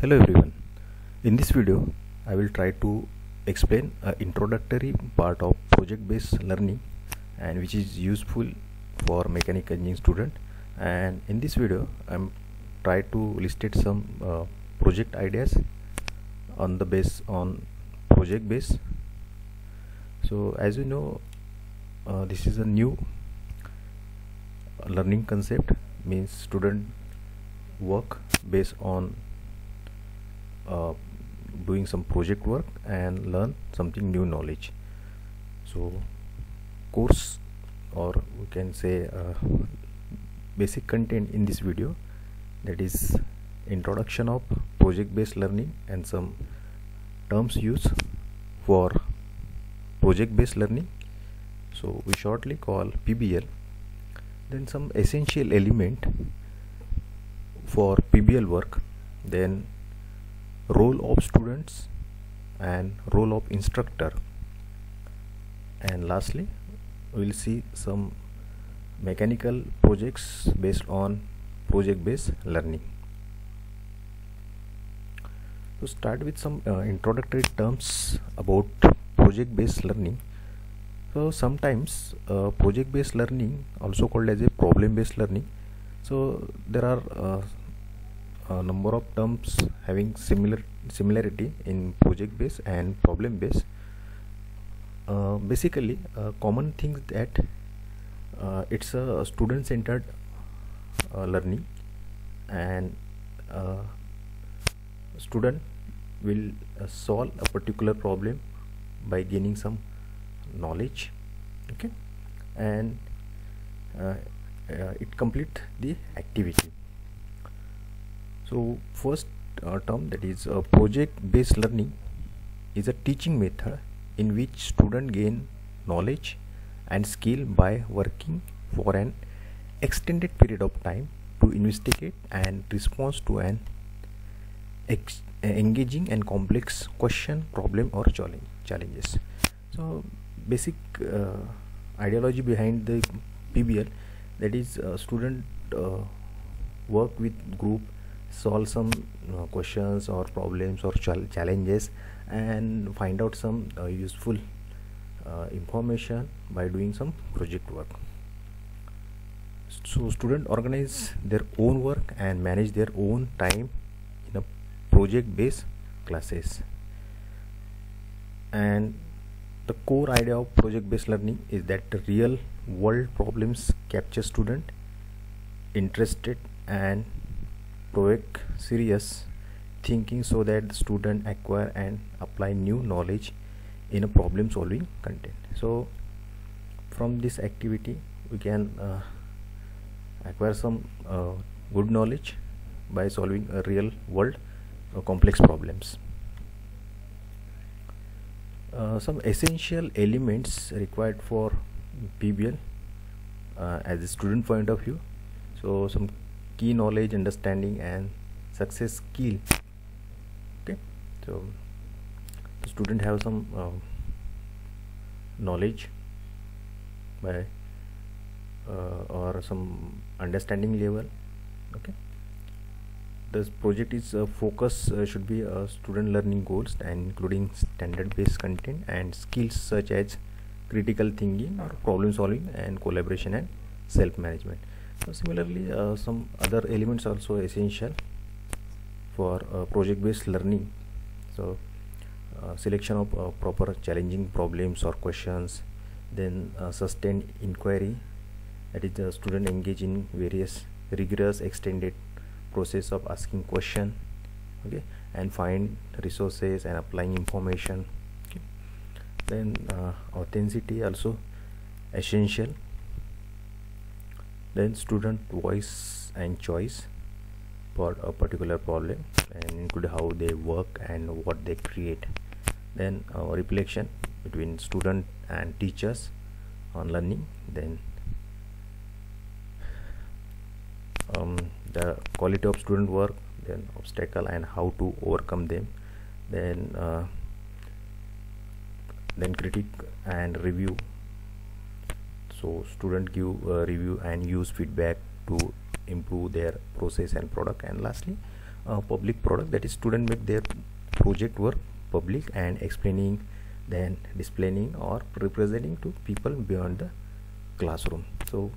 Hello everyone. In this video, I will try to explain an introductory part of project-based learning and which is useful for mechanical engineering student. And in this video, I'm try to listed some uh, project ideas on the base on project base. So as you know, uh, this is a new learning concept means student work based on uh, doing some project work and learn something new knowledge. So course or we can say uh, basic content in this video that is introduction of project based learning and some terms used for project based learning. So we shortly call PBL then some essential element for PBL work. Then role of students and role of instructor. And lastly we'll see some mechanical projects based on project based learning. To start with some uh, introductory terms about project based learning. So sometimes uh, project based learning also called as a problem based learning. So there are uh, a number of terms having similar similarity in project base and problem base. Uh, basically uh, common things that uh, it's a student centered uh, learning and uh, student will uh, solve a particular problem by gaining some knowledge okay? And it complete the activity so first uh, term that is uh, project based learning is a teaching method in which student gain knowledge and skill by working for an extended period of time to investigate and respond to an engaging and complex question problem or challenge challenges. So basic uh, ideology behind the pbl that is uh, student uh, work with group solve some uh, questions or problems or challenges and find out some uh, useful uh, information by doing some project work. So student organize their own work and manage their own time in a project based classes. And the core idea of project based learning is that real world problems capture student interested and serious thinking so that the student acquire and apply new knowledge in a problem solving content. So from this activity we can uh, acquire some uh, good knowledge by solving a real world uh, complex problems. Uh, some essential elements required for PBL uh, as a student point of view. So some key knowledge understanding and success skill. Okay. So the student have some uh, knowledge by uh, or some understanding level. Okay. This project is uh, focus uh, should be uh, student learning goals and including standard based content and skills such as critical thinking or problem solving and collaboration and self management so similarly uh, some other elements also essential for uh, project based learning. So uh, selection of uh, proper challenging problems or questions then uh, sustained inquiry that is the student engage in various rigorous extended process of asking question okay and find resources and applying information. Okay. then uh, authenticity also essential then student voice and choice for a particular problem and include how they work and what they create. Then uh, reflection between student and teachers on learning then um, the quality of student work then obstacle and how to overcome them then uh, then critique and review so student give uh, review and use feedback to improve their process and product. And lastly uh, public product that is student make their project work public and explaining then displaying or representing to people beyond the classroom. So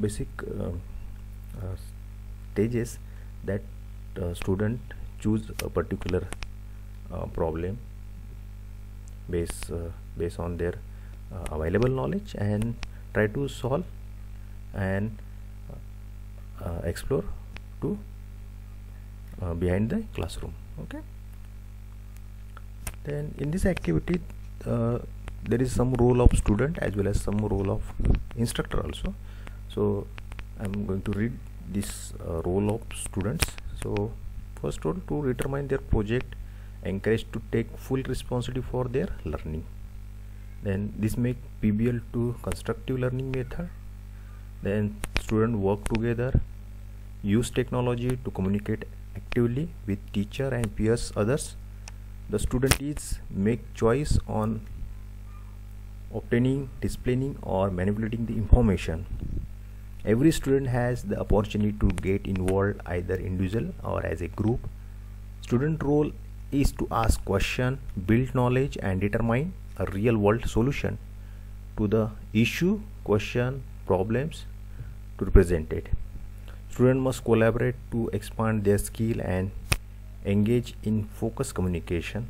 basic uh, uh, stages that uh, student choose a particular uh, problem based uh, based on their uh, available knowledge and try to solve and explore to behind the classroom okay? Then in this activity uh, there is some role of student as well as some role of instructor also. So i'm going to read this uh, role of students. So first role to determine their project encourage to take full responsibility for their learning then this make pbl to constructive learning method. Then student work together use technology to communicate actively with teacher and peers others. The student is make choice on obtaining displaying or manipulating the information. Every student has the opportunity to get involved either individual or as a group. Student role is to ask question build knowledge and determine a real world solution to the issue question problems to represent it. Student must collaborate to expand their skill and engage in focused communication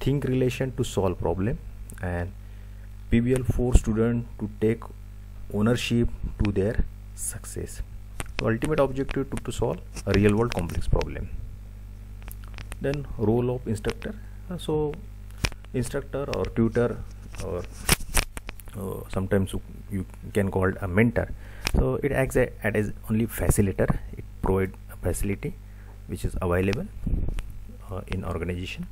think relation to solve problem and pbl for student to take ownership to their success. The ultimate objective to, to solve a real world complex problem. Then role of instructor. So instructor or tutor or uh, sometimes you can call it a mentor. So it acts as only facilitator. It provide a facility which is available uh, in organization.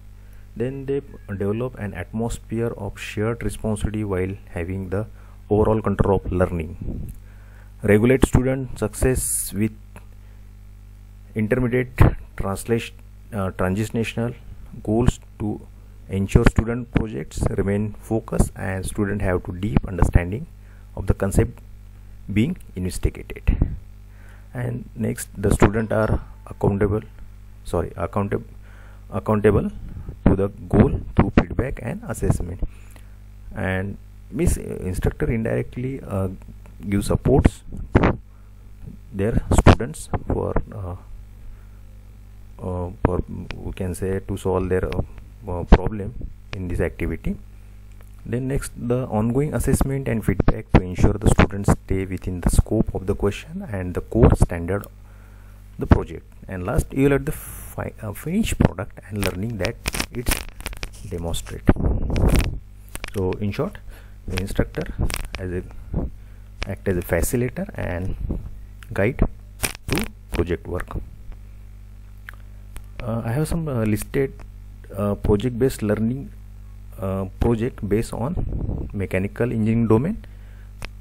Then they develop an atmosphere of shared responsibility while having the overall control of learning. Regulate student success with intermediate translation uh, transitional goals to ensure student projects remain focused and student have to deep understanding of the concept being investigated. And next the student are accountable sorry accountable accountable to the goal through feedback and assessment. And miss instructor indirectly uh, give supports to their students for uh, uh, for we can say to solve their uh, problem in this activity. Then next the ongoing assessment and feedback to ensure the students stay within the scope of the question and the core standard the project. And last you will the fi uh, finished product and learning that it's demonstrate. So in short the instructor as a act as a facilitator and guide to project work. Uh, i have some uh, listed project based learning uh, project based on mechanical engineering domain.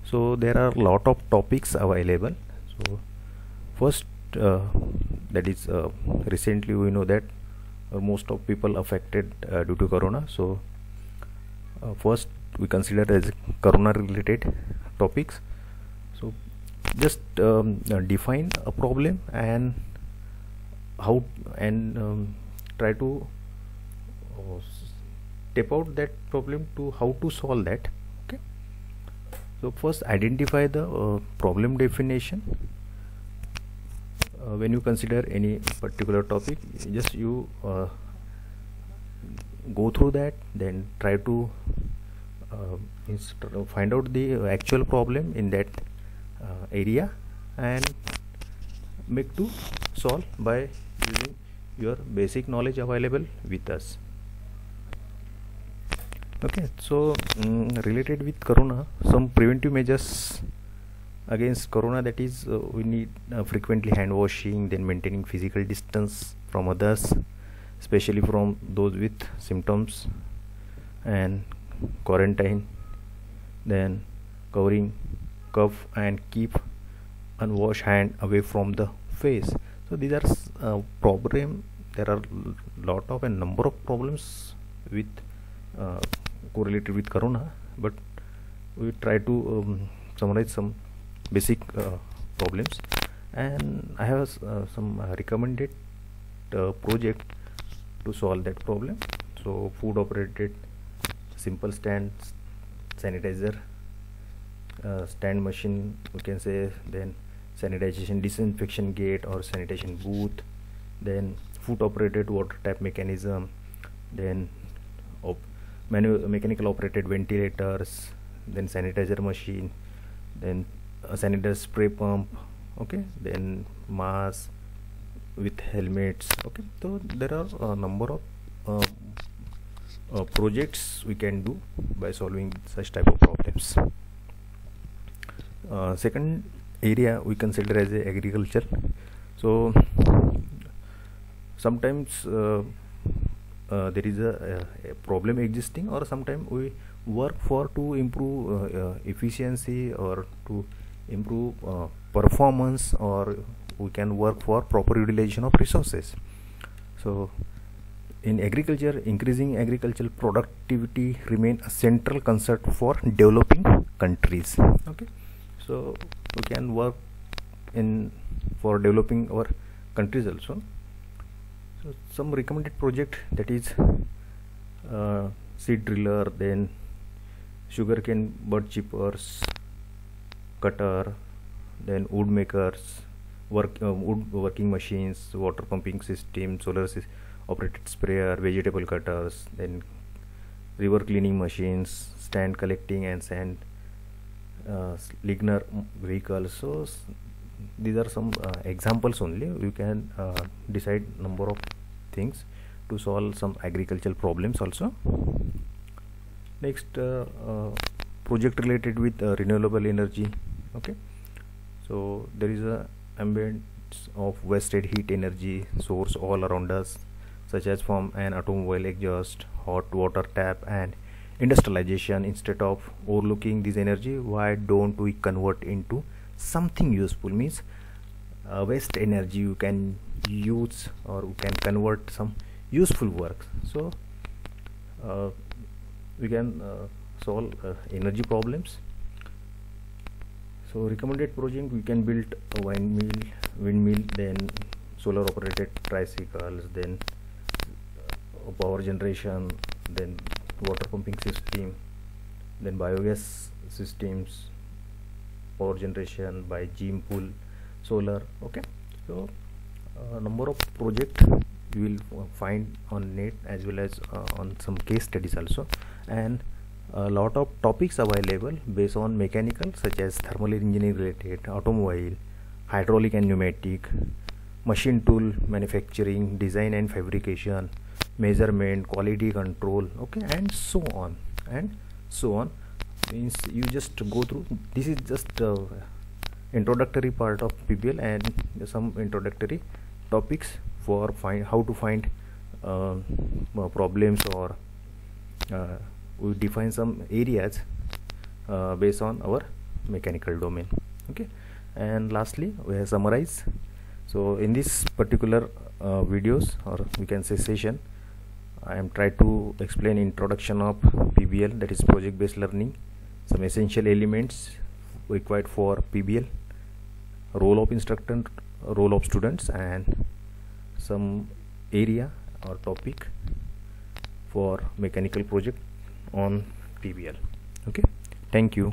So there are lot of topics available. So first uh, that is uh, recently we know that uh, most of people affected uh, due to corona. So first we consider as corona related topics. So just um, define a problem and how and um, try to step out that problem to how to solve that. Okay. So first identify the uh, problem definition. Uh, when you consider any particular topic just you uh, go through that then try to uh, find out the actual problem in that uh, area and make to solve by using your basic knowledge available with us okay so um, related with corona some preventive measures against corona that is uh, we need uh, frequently hand washing then maintaining physical distance from others especially from those with symptoms and quarantine then covering cough and keep unwashed hand away from the face. So these are uh, problem there are lot of a number of problems with uh, correlated with corona but we try to um, summarize some basic uh, problems. And I have uh, some recommended uh, project to solve that problem. So food operated simple stand sanitizer uh, stand machine we can say then sanitization disinfection gate or sanitation booth then foot operated water tap mechanism then op mechanical operated ventilators then sanitizer machine then a sanitizer spray pump okay? Then mask with helmets okay? So there are a number of uh, uh, projects we can do by solving such type of problems. Uh, second area we consider as agriculture. So sometimes uh, uh, there is a, a, problem existing or sometimes we work for to improve uh, efficiency or to improve performance or we can work for proper utilization of resources. So in agriculture increasing agricultural productivity remain a central concept for developing countries. Okay? So we can work in for developing our countries also. so some recommended project that is uh, seed driller then sugarcane bud chippers cutter then wood makers work uh, wood working machines water pumping system solar operated sprayer vegetable cutters then river cleaning machines stand collecting and sand uh, ligner vehicles. So these are some uh, examples only. You can uh, decide number of things to solve some agricultural problems also. Next uh, uh, project related with uh, renewable energy okay? So there is a ambience of wasted heat energy source all around us such as from an automobile exhaust hot water tap and industrialization. Instead of overlooking this energy why don't we convert into something useful? Means uh, waste energy you can use or we can convert some useful work so uh, we can uh, solve uh, energy problems. So recommended project we can build a windmill windmill then solar operated tricycles then uh, power generation then water pumping system then biogas systems power generation by gene pool solar okay? So uh, number of project you will find on net as well as uh, on some case studies also. And a lot of topics available based on mechanical such as thermal engineering related automobile hydraulic and pneumatic machine tool manufacturing design and fabrication measurement quality control okay and so on and so on. Means you just go through this is just uh, introductory part of PBL and some introductory topics for find how to find uh, problems or uh, we define some areas uh, based on our mechanical domain. Okay? And lastly we have summarize. So in this particular uh, videos or we can say session I am trying to explain introduction of PBL that is project based learning some essential elements required for PBL role of instructor role of students and some area or topic for mechanical project on PBL okay? Thank you